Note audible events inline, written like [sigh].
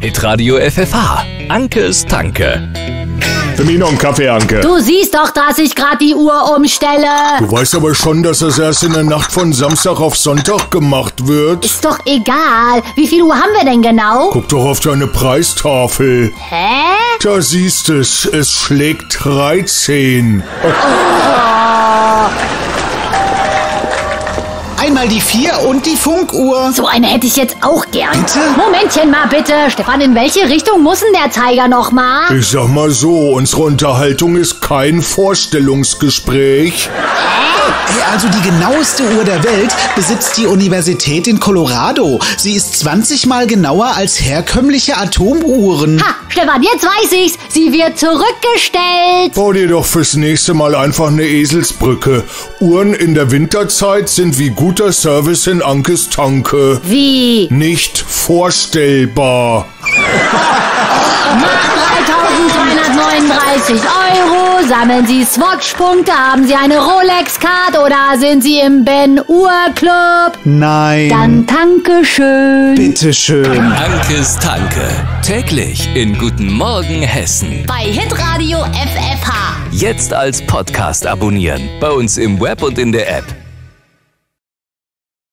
Hitradio FFH. Ankes Tanke. Für mich noch einen Kaffee, Anke. Du siehst doch, dass ich gerade die Uhr umstelle. Du weißt aber schon, dass das erst in der Nacht von Samstag auf Sonntag gemacht wird. Ist doch egal. Wie viel Uhr haben wir denn genau? Guck doch auf deine Preistafel. Hä? Da siehst es, es schlägt 13. Einmal die 4 und die Funkuhr. So eine hätte ich jetzt auch gern. Bitte? Momentchen mal bitte. Stefan, in welche Richtung muss denn der Zeiger nochmal? Ich sag mal so, unsere Unterhaltung ist kein Vorstellungsgespräch. Also die genaueste Uhr der Welt besitzt die Universität in Colorado. Sie ist 20 mal genauer als herkömmliche Atomuhren. Ha, Stefan, jetzt weiß ich's. Sie wird zurückgestellt. Bau dir doch fürs nächste Mal einfach eine Eselsbrücke. Uhren in der Winterzeit sind wie guter Service in Ankes Tanke. Wie? Nicht vorstellbar. [laughs] Nach 3239 Euro sammeln Sie Swatch-Punkte, haben Sie eine Rolex-Card oder sind Sie im Ben Uhr Club? Nein. Dann danke schön. Bitteschön. Ankes Tanke. Täglich in Guten Morgen Hessen. Bei Hitradio FFH. Jetzt als Podcast abonnieren. Bei uns im Web und in der App.